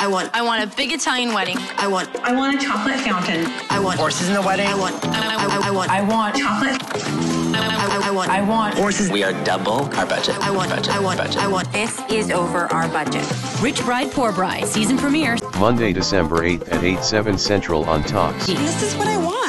I want. I want a big Italian wedding. I want. I want a chocolate fountain. I want. Horses in the wedding. I want. I, I, I want. I want chocolate. I, I want. I want Horses. We are double our budget. I want. Budget. I want. Budget. I want. This is over our budget. Rich Bride, Poor Bride, season premiere. Monday, December 8th at 8, 7 Central on Tox. This is what I want.